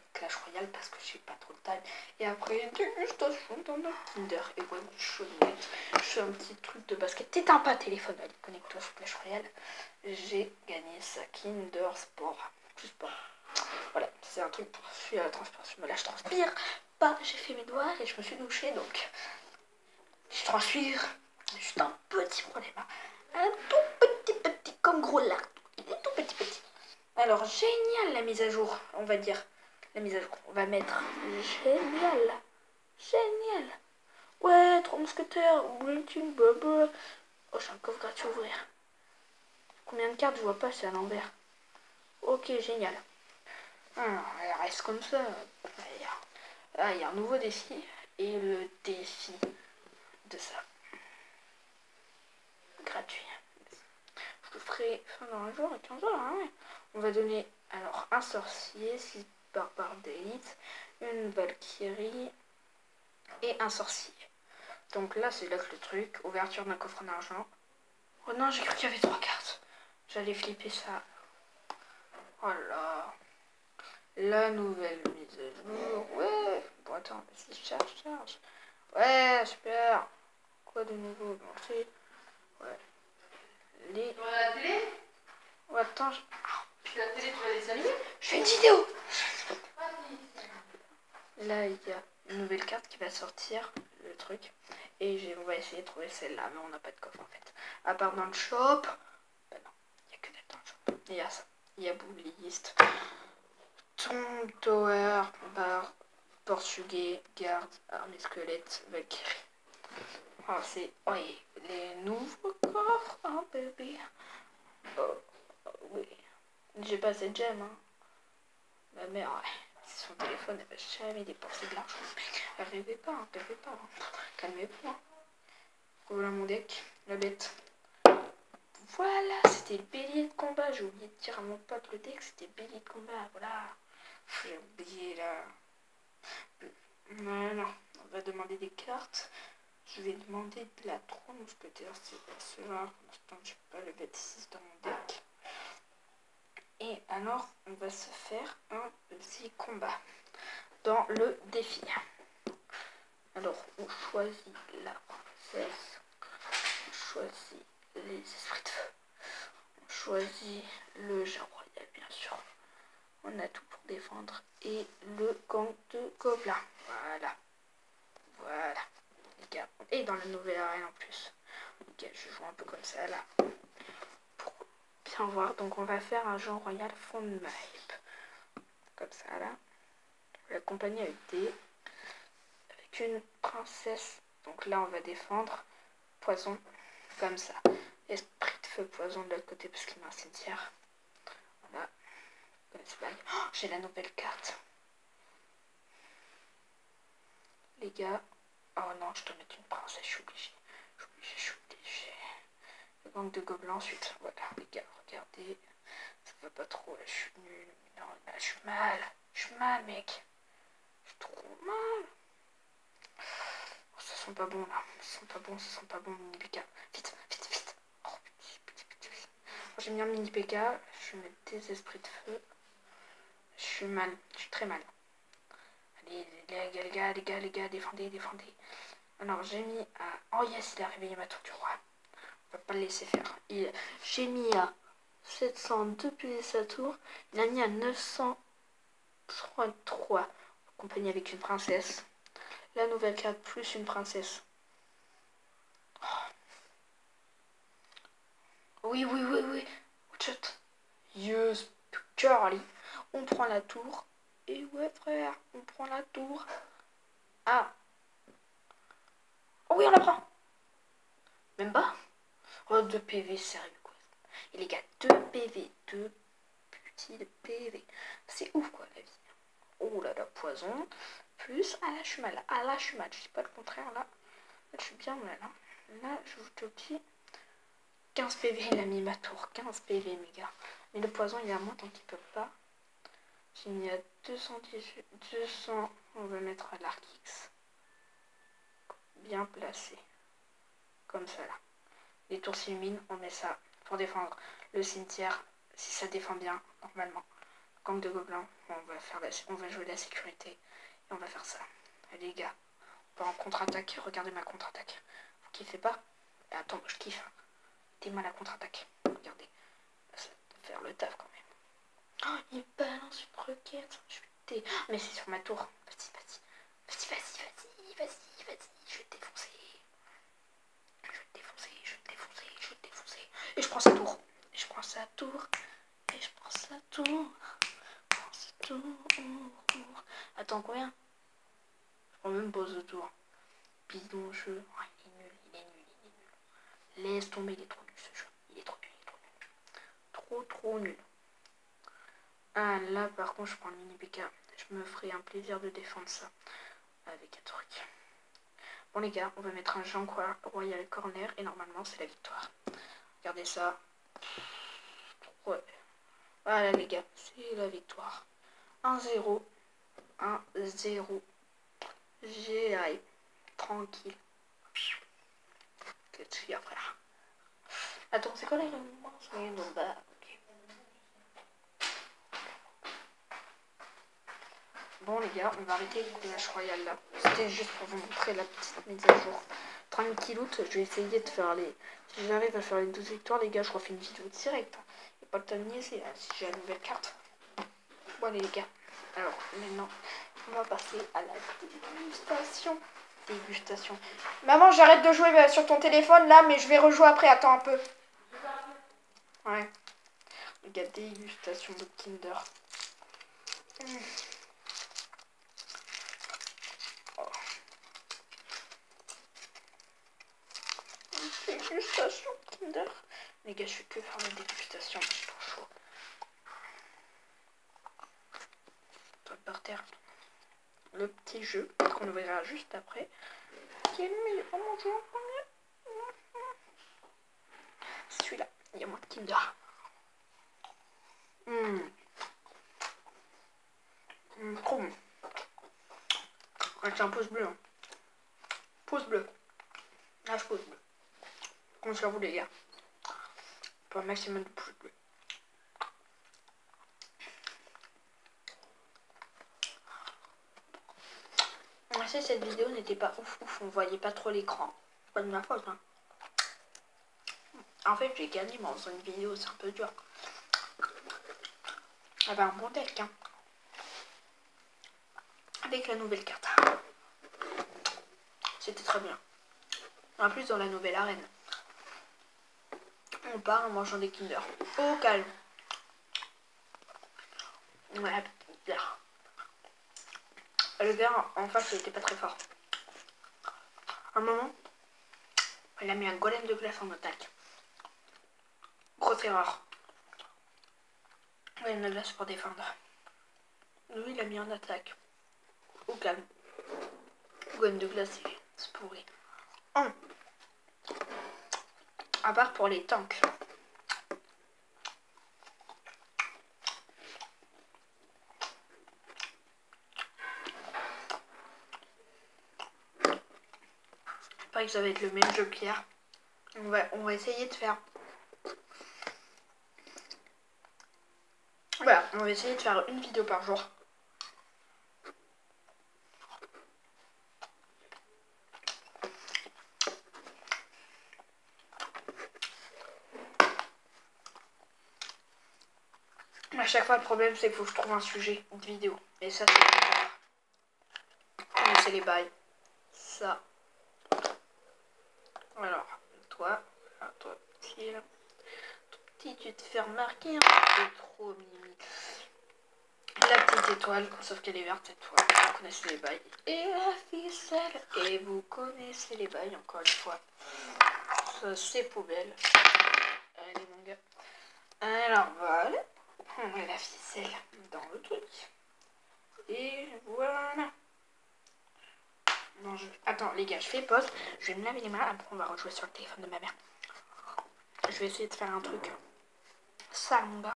de Clash Royale parce que j'ai pas trop de time. Et après, dégustation dans le Kinder. Et ouais, chaudette. Je fais un petit truc de basket. T'éteins pas téléphone, allez, connecte-toi sur Clash Royale. J'ai gagné sa Kinder Sport. Juste pas. Voilà, c'est un truc pour suivre la transpiration. Là, je transpire pas. J'ai fait mes doigts et je me suis douché donc je transpire. Juste un petit problème. Hein. Un tout petit petit, comme gros là. Il est tout petit petit. Alors, génial la mise à jour, on va dire. La mise à jour. On va mettre génial. Génial. Ouais, trois mousquetaires. Bulletin, bubble. Oh, j'ai un coffre gratuit à ouvrir. Combien de cartes Je vois pas, c'est à l'envers. Ok, génial. Elle reste comme ça. Ah, il y a un nouveau défi. Et le défi de ça. Gratuit. Je le ferai fin dans un jour et 15 heures. Hein. On va donner alors un sorcier, 6 barbares d'élite, une valkyrie et un sorcier. Donc là, c'est là que le truc. Ouverture d'un coffre en argent. Oh non, j'ai cru qu'il y avait trois cartes. J'allais flipper ça. Oh là. La nouvelle mise à jour. Ouais. Bon, attends, vas-y, charge, charge. Ouais, super. Quoi de nouveau. Ouais. Les... la télé? Ouais, attends, je... La télé, tu vas les allumer Je fais une vidéo Là, il y a une nouvelle carte qui va sortir, le truc. Et on va essayer de trouver celle-là, mais on n'a pas de coffre en fait. À part dans le shop. Ben non, il n'y a que d'être dans le shop. Il y a ça. Il y a Bouliste. Tomb Tower, bar, portugais, garde, armée squelette, valkyrie. Oh, c'est. Oui, les nouveaux coffres, oh bébé. Oh, oh oui. J'ai pas cette gemme, hein. Ma mère, ouais. Son téléphone, va jamais dépenser de l'argent. Rêvez pas, hein, pas. Hein. Calmez-vous. Hein. Voilà mon deck, la bête. Voilà, c'était le bélier de combat. J'ai oublié de dire à mon pote le deck, c'était bélier de combat. Voilà. J'ai oublié là. Voilà. On va demander des cartes. Je vais demander de la 3 mousquetaires, c'est pas cela. Pour l'instant, j'ai pas le bête dans mon deck. Et alors, on va se faire un petit combat dans le défi. Alors, on choisit la princesse, on choisit les esprits de feu, on choisit le jar royal, bien sûr. On a tout pour défendre. Et le gang de gobelins. Voilà. Voilà. Et dans la nouvelle arène en plus. je joue un peu comme ça là voir. Donc on va faire un genre royal fond de hype. Comme ça là. La compagnie avec des avec une princesse. Donc là on va défendre poison comme ça. Esprit de feu poison de l'autre côté parce qu'il y a un cimetière. Voilà. Oh, j'ai la nouvelle carte. Les gars. Oh non, je dois mettre une princesse, je suis obligée. Je suis obligée, je suis obligée. Le gang de gobelins ensuite. Voilà, les gars regardez, ça va pas trop, là je suis nulle, non, là je suis mal, je suis mal mec, je suis trop mal. Oh, ça sent pas bon là, ça sent pas bon, ça sent pas bon mini PK, vite, vite, vite. Oh, J'ai mis un mini PK, je mettre des esprits de feu. Je suis mal, je suis très mal. Allez les gars, les gars, les gars, les gars, défendez, défendez. Alors j'ai mis à... Oh yes, il a réveillé ma tour du roi. On va pas le laisser faire. J'ai mis à 700 depuis sa tour. Il a mis à 933. Compagnie avec une princesse. La nouvelle carte plus une princesse. Oh. Oui, oui, oui, oui. Chat. Yes, Charlie. On prend la tour. Et ouais, frère, on prend la tour. Ah. Oh oui, on la prend. Même pas. Oh, de PV, sérieux. Et les gars, 2 PV, 2 petits de PV. C'est ouf quoi la vie. Oh là là, poison. Plus, ah là je suis mal. Ah là je suis mal. Je dis pas le contraire là. Là je suis bien mal. Hein. Là je vous te dis 15 PV, il a mis ma tour. 15 PV mes gars. Mais le poison il est à moi tant qu'il peut pas. J'ai mis à 218. 200. On va mettre à l'arc X. Bien placé. Comme ça là. Les tours s'illuminent, on met ça pour défendre le cimetière, si ça défend bien, normalement. gang de gobelins. On va, faire jouer la sécurité. Et on va faire ça. les gars, on va en contre-attaque. Regardez ma contre-attaque. Vous kiffez pas? Attends, je kiffe. Hein. T'es mal à contre-attaque. Regardez. Ça va faire le taf quand même. Oh, il balance une requête. Je suis Mais c'est sur ma tour. Vas-y, vas-y. Vas-y, vas-y, vas-y, vas-y, vas-y. Je vais te défoncer. Je vais te défoncer, je vais te défoncer, je vais te défoncer. Et je prends sa tour. Je prends sa tour. Et je prends sa tour. Je prends sa tour. Attends, combien? Je prends même pause de tour. Bidon jeu. il est nul, il est nul, il est nul. Laisse tomber, il est trop nul ce jeu. Il est trop nul, il est trop nul. Trop, trop nul. Ah, là, par contre, je prends le mini PK. Je me ferai un plaisir de défendre ça avec un truc. Bon les gars, on va mettre un Jean Royal Corner et normalement c'est la victoire. Regardez ça. Ouais. Voilà les gars, c'est la victoire. 1-0. 1-0. J'ai tranquille. Qu'est-ce qu'il y frère Attends, c'est quoi les bah, Bon les gars, on va arrêter le Clash Royale là. C'était juste pour vous montrer la petite mise à jour. Tranquilloute, je vais essayer de faire les... Si j'arrive à faire les 12 victoires les gars, je refais une vidéo direct. Et pas le temps de niaiser là, si j'ai la nouvelle carte. Bon allez les gars, alors maintenant, on va passer à la dégustation. Dégustation. Maman, j'arrête de jouer bah, sur ton téléphone là, mais je vais rejouer après, attends un peu. Ouais. Les gars, dégustation de Kinder. Mmh. Dégustation Kinder. Les gars, je fais que faire la dégustation, c'est trop chaud. Toi par terre. Le petit jeu qu'on verra juste après. Qui est le meilleur mon jeu en premier? Celui-là, il y a moins de Kinder. Mmh. Mmh, trop bon. C'est un pouce bleu. Hein. Pouce bleu. Ah, je pouce bleu. Compte sur vous les gars? Pour un maximum de pouces bleus. Si cette vidéo n'était pas ouf ouf, on voyait pas trop l'écran. Pas de ma faute. Hein. En fait, j'ai gagné mais en faisant une vidéo, c'est un peu dur. avait un bon deck. Hein. Avec la nouvelle carte. C'était très bien. En plus, dans la nouvelle arène on part en mangeant des Kinder. Au calme. Ouais, Le verre en face, il était pas très fort. un moment, il a mis un golem de glace en attaque. Grosse erreur. Golem de glace pour défendre. Lui, il a mis en attaque. Au calme. Golem de glace, c'est pourri. À part pour les tanks. Pas que ça va être le même jeu Pierre. On va, on va essayer de faire. Voilà, on va essayer de faire une vidéo par jour. À chaque fois, le problème, c'est qu'il faut que je trouve un sujet de vidéo. Et ça, c'est c'est les bails. Ça. Alors, toi, ah, toi, petit, là. Tout petit, tu te fais remarquer. Hein. trop mimi. La petite étoile, sauf qu'elle est verte cette fois. Vous connaissez les bails. Et la ficelle. Et vous connaissez les bails, encore une fois. C'est poubelle. Allez, mon gars. Alors, la ficelle dans le truc. Et voilà. Non, je... Attends, les gars, je fais pause. Je vais me laver les mains. Après, on va rejouer sur le téléphone de ma mère. Je vais essayer de faire un truc. Ça.